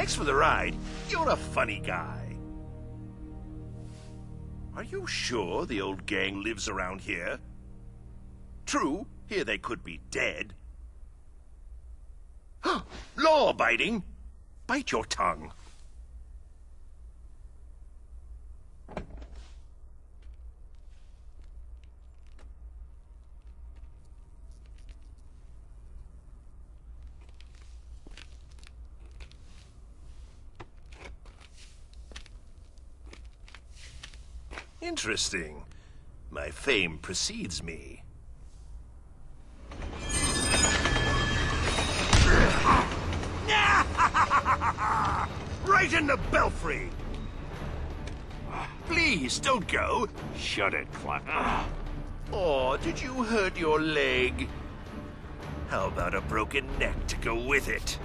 Thanks for the ride. You're a funny guy. Are you sure the old gang lives around here? True, here they could be dead. Law-abiding? Bite your tongue. Interesting. My fame precedes me. right in the belfry! Please, don't go. Shut it, Clyde. Ah. Oh, did you hurt your leg? How about a broken neck to go with it?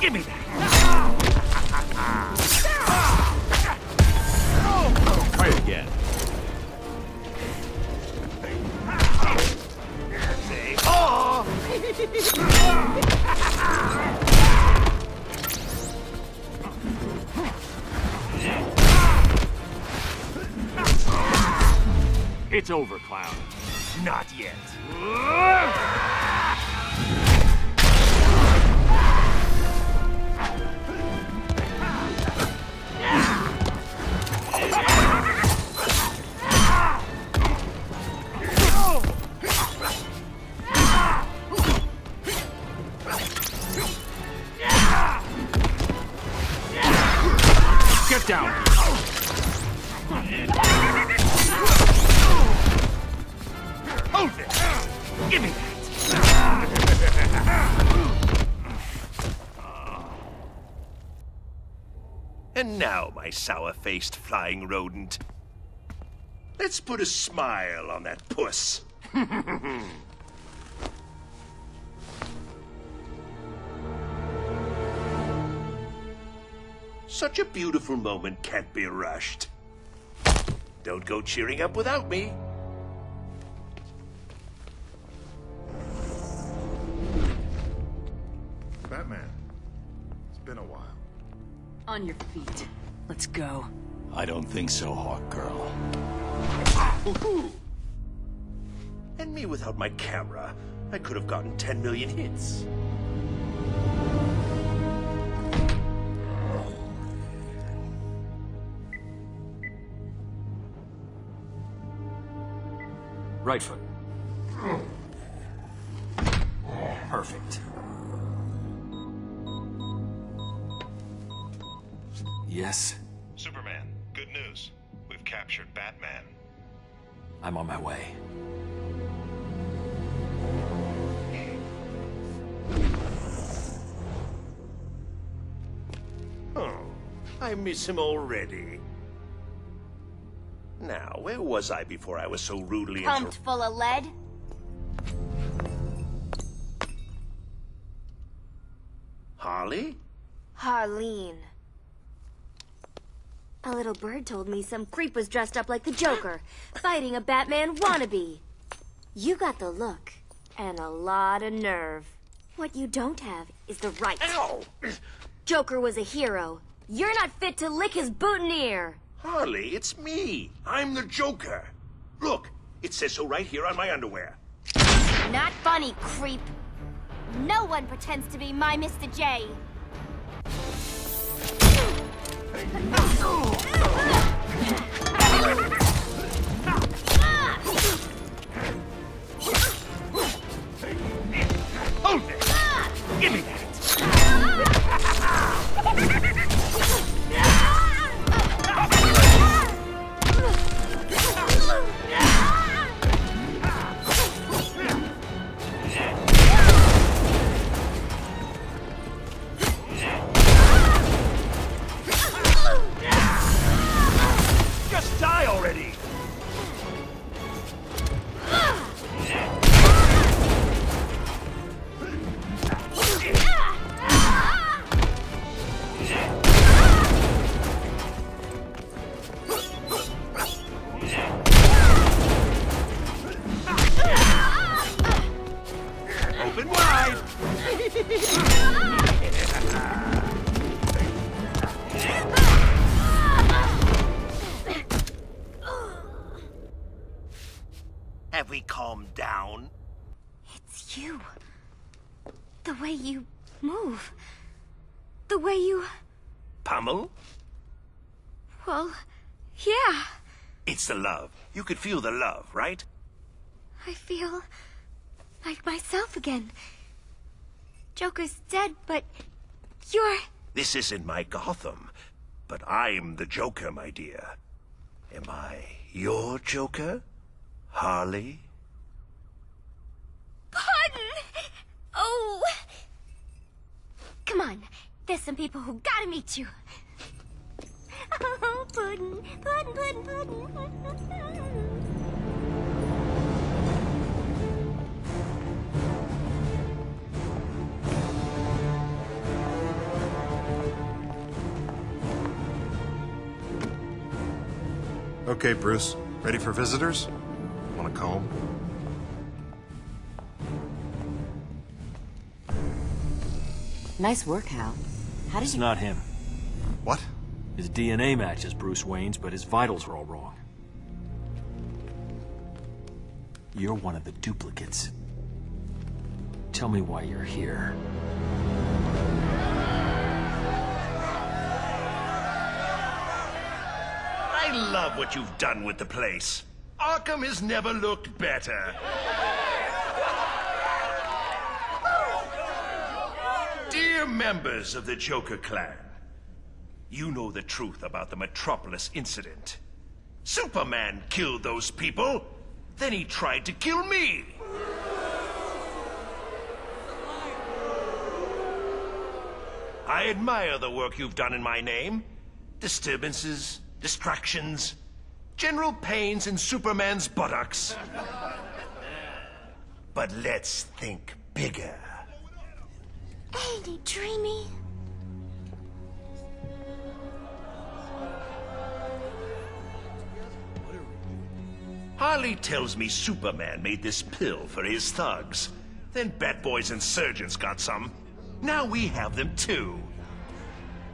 Give me that! And now, my sour-faced flying rodent. Let's put a smile on that puss. Such a beautiful moment can't be rushed. Don't go cheering up without me. On your feet. Let's go. I don't think so, Hawk Girl. Woohoo! And me without my camera, I could have gotten 10 million hits. Right foot. I miss him already. Now, where was I before I was so rudely Pumped full of lead? Harley? Harleen. A little bird told me some creep was dressed up like the Joker, fighting a Batman wannabe. You got the look, and a lot of nerve. What you don't have is the right. Ow! Joker was a hero. You're not fit to lick his boutonniere. Harley, it's me. I'm the Joker. Look, it says so right here on my underwear. Not funny, creep. No one pretends to be my Mr. J. It's the love. You could feel the love, right? I feel like myself again. Joker's dead, but you're. This isn't my Gotham, but I'm the Joker, my dear. Am I your Joker? Harley? Pardon! Oh! Come on, there's some people who gotta meet you. Oh, Puddin', Puddin', Puddin', Puddin'. Okay, Bruce. Ready for visitors? Want a comb? Nice work, Hal. How did It's you... not him. His DNA matches Bruce Wayne's, but his vitals are all wrong. You're one of the duplicates. Tell me why you're here. I love what you've done with the place. Arkham has never looked better. Dear members of the Joker clan, you know the truth about the Metropolis incident. Superman killed those people, then he tried to kill me. I admire the work you've done in my name. Disturbances, distractions, general pains in Superman's buttocks. But let's think bigger. Ain't he dreamy? Harley tells me Superman made this pill for his thugs. Then Batboy's insurgents got some. Now we have them too.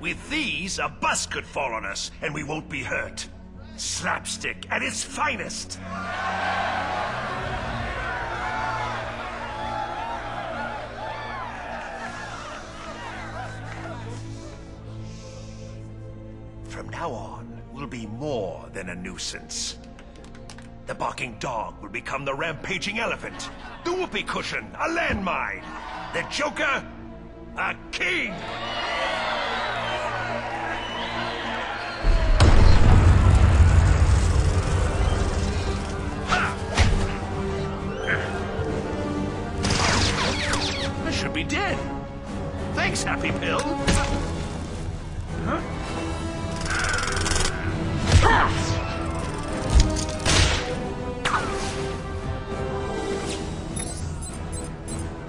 With these, a bus could fall on us and we won't be hurt. Slapstick at its finest. From now on, we'll be more than a nuisance. The barking dog will become the rampaging elephant. The whoopee cushion, a landmine. The Joker, a king. I should be dead. Thanks, Happy Pill.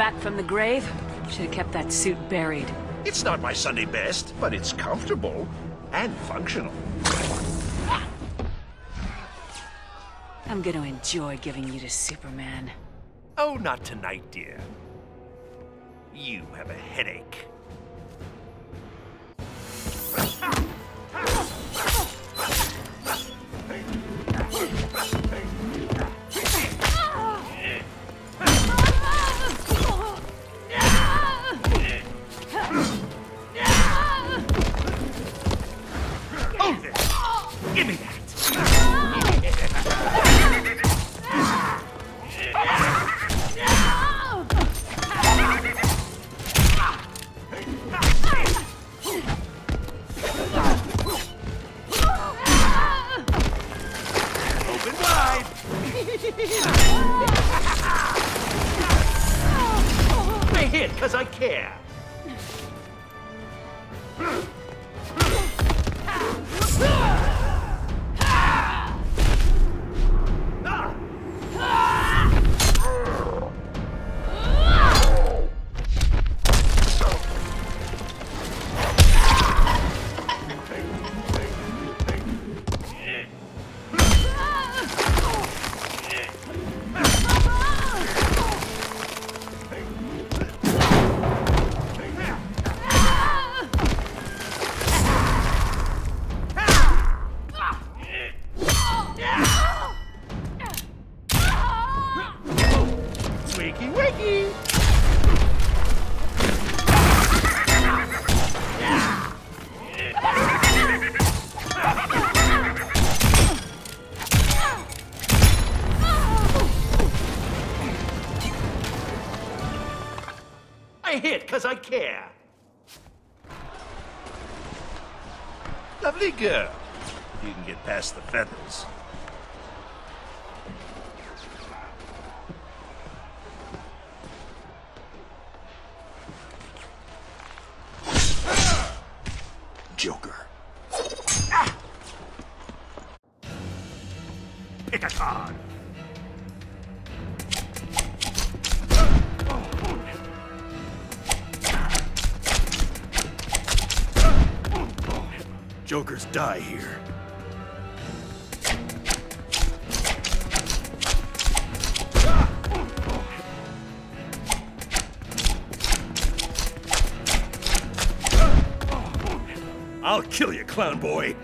Back from the grave? Should have kept that suit buried. It's not my Sunday best, but it's comfortable and functional. I'm gonna enjoy giving you to Superman. Oh, not tonight, dear. You have a headache. I hit because I care. I hit because I care. Lovely girl. You can get past the feathers. Joker. Ah! Pick a card. Jokers die here. I'll kill you, clown boy.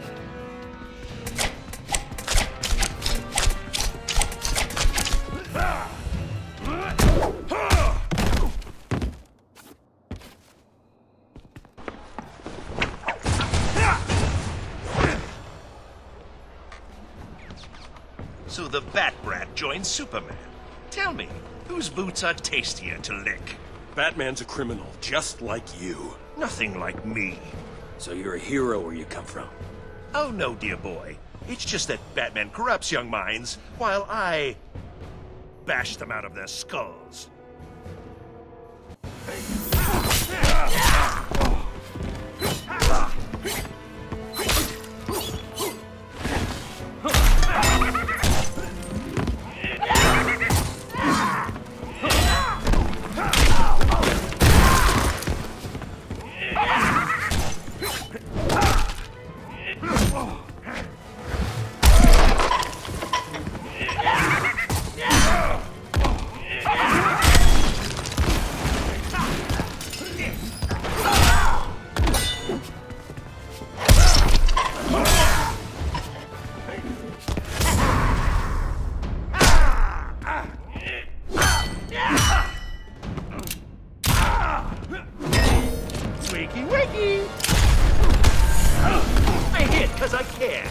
So the Bat Brat joins Superman. Tell me, whose boots are tastier to lick? Batman's a criminal, just like you. Nothing like me. So you're a hero where you come from. Oh no, dear boy. It's just that Batman corrupts young minds, while I bash them out of their skulls. Wakey, wakey! I hit because I care.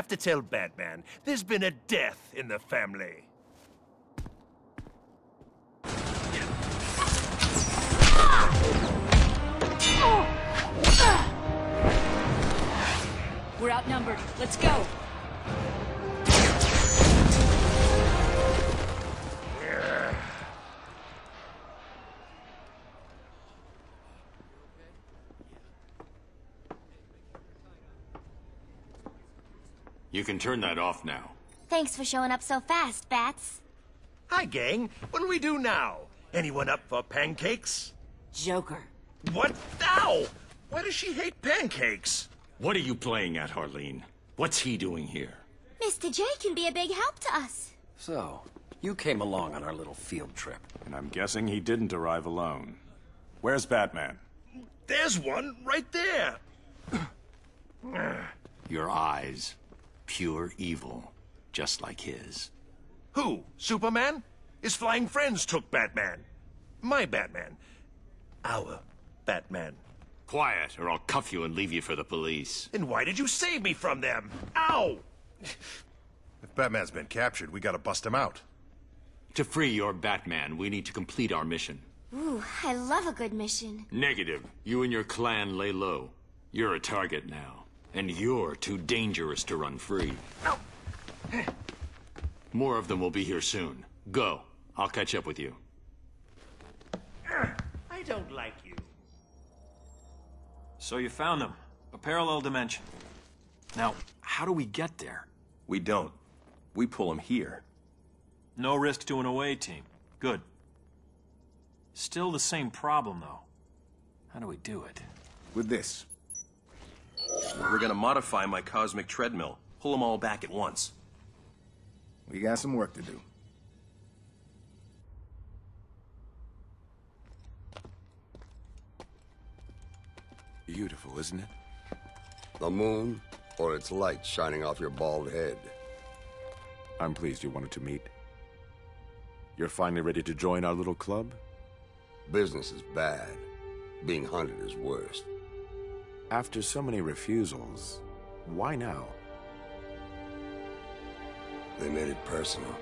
Have to tell Batman there's been a death in the family. We're outnumbered. Let's go. You can turn that off now. Thanks for showing up so fast, Bats. Hi, gang. What do we do now? Anyone up for pancakes? Joker. What? Ow! Why does she hate pancakes? What are you playing at, Harleen? What's he doing here? Mr. J can be a big help to us. So, you came along on our little field trip. And I'm guessing he didn't arrive alone. Where's Batman? There's one right there. Your eyes. Pure evil. Just like his. Who? Superman? His flying friends took Batman. My Batman. Our Batman. Quiet, or I'll cuff you and leave you for the police. Then why did you save me from them? Ow! If Batman's been captured, we gotta bust him out. To free your Batman, we need to complete our mission. Ooh, I love a good mission. Negative. You and your clan lay low. You're a target now. And you're too dangerous to run free. No! More of them will be here soon. Go. I'll catch up with you. I don't like you. So you found them. A parallel dimension. Now, how do we get there? We don't. We pull them here. No risk to an away team. Good. Still the same problem, though. How do we do it? With this. We're gonna modify my cosmic treadmill. Pull them all back at once. We got some work to do. Beautiful, isn't it? The moon, or its light shining off your bald head. I'm pleased you wanted to meet. You're finally ready to join our little club? Business is bad. Being hunted is worse. After so many refusals, why now? They made it personal.